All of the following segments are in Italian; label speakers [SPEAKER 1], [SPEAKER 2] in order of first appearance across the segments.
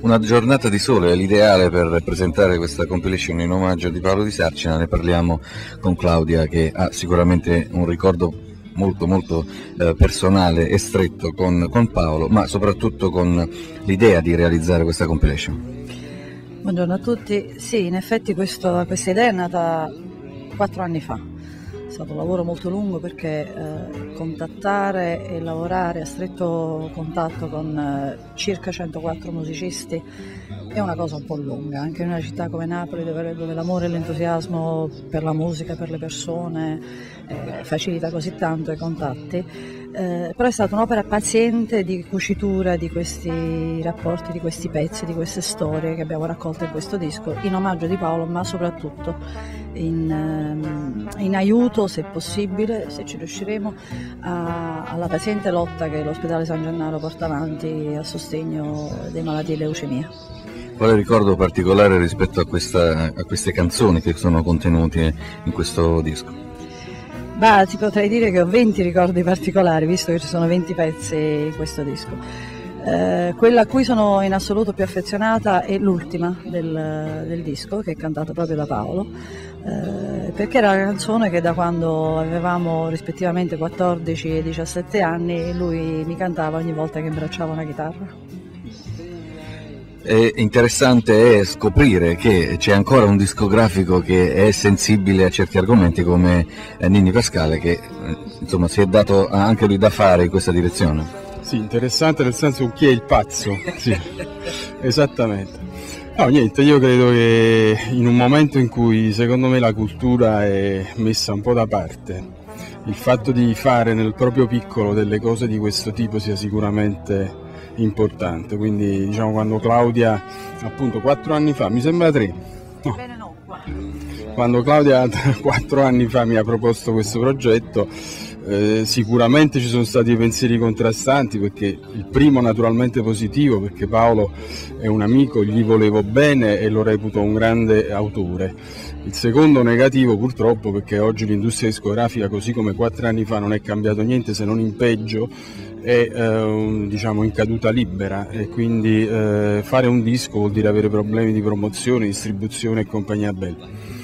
[SPEAKER 1] Una giornata di sole è l'ideale per presentare questa compilation in omaggio di Paolo Di Sarcina, ne parliamo con Claudia che ha sicuramente un ricordo molto molto eh, personale e stretto con, con Paolo, ma soprattutto con l'idea di realizzare questa compilation.
[SPEAKER 2] Buongiorno a tutti. Sì, in effetti questo- questa idea è nata quattro anni fa. Stato un lavoro molto lungo perché eh, contattare e lavorare a stretto contatto con eh, circa 104 musicisti è una cosa un po' lunga, anche in una città come Napoli dove, dove l'amore e l'entusiasmo per la musica, per le persone eh, facilita così tanto i contatti. Eh, però è stata un'opera paziente di cucitura di questi rapporti, di questi pezzi, di queste storie che abbiamo raccolto in questo disco, in omaggio di Paolo, ma soprattutto in, ehm, in aiuto, se possibile, se ci riusciremo, a- alla paziente lotta che l'ospedale San Gennaro porta avanti a sostegno dei malati di leucemia.
[SPEAKER 1] Quale ricordo particolare rispetto a, questa- a queste canzoni che sono contenute in questo disco?
[SPEAKER 2] Bah, ti potrei dire che ho 20 ricordi particolari, visto che ci sono 20 pezzi in questo disco. Eh, quella a cui sono in assoluto più affezionata è l'ultima del, del disco, che è cantata proprio da Paolo, eh, perché era una canzone che da quando avevamo rispettivamente 14 e 17 anni lui mi cantava ogni volta che imbracciava una chitarra.
[SPEAKER 1] È interessante scoprire che c'è ancora un discografico che è sensibile a certi argomenti come eh, Ninni Pascale che eh, insomma si è dato anche lui da fare in questa direzione.
[SPEAKER 3] Sì, interessante nel senso chi è il pazzo. Sì, esattamente. No, niente, io credo che in un momento in cui secondo me la cultura è messa un po' da parte, il fatto di fare nel proprio piccolo delle cose di questo tipo sia sicuramente importante. Quindi diciamo quando Claudia, appunto quattro anni fa, mi sembra tre, no, quando Claudia quattro anni fa mi ha proposto questo progetto, eh, sicuramente ci sono stati pensieri contrastanti perché il primo naturalmente positivo perché Paolo è un amico, gli volevo bene e lo reputo un grande autore. Il secondo negativo purtroppo perché oggi l'industria discografica così come quattro anni fa non è cambiato niente se non in peggio è eh, diciamo in caduta libera e quindi eh, fare un disco vuol dire avere problemi di promozione, distribuzione e compagnia bella.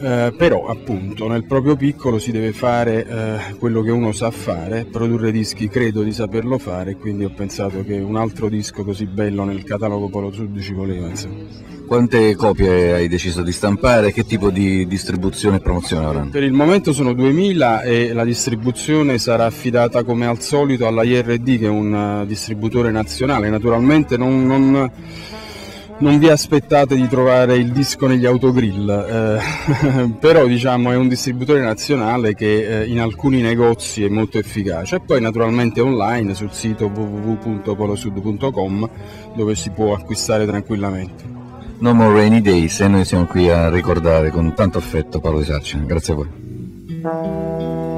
[SPEAKER 3] Eh, però appunto nel proprio piccolo si deve fare eh, quello che uno sa fare, produrre dischi credo di saperlo fare, quindi ho pensato che un altro disco così bello nel catalogo Polo Sud ci voleva. Insomma.
[SPEAKER 1] Quante copie hai deciso di stampare? Che tipo di distribuzione e promozione avranno?
[SPEAKER 3] Per il momento sono 2000 e la distribuzione sarà affidata come al solito alla IRD che è un eh, distributore nazionale, naturalmente non, non- non vi aspettate di trovare il disco negli autogrill, eh, però diciamo è un distributore nazionale che eh, in alcuni negozi è molto efficace e poi naturalmente online sul sito www.polosud.com dove si può acquistare tranquillamente.
[SPEAKER 1] No More Rainy Days e noi siamo qui a ricordare con tanto affetto Paolo Di Sarcina. Grazie a voi.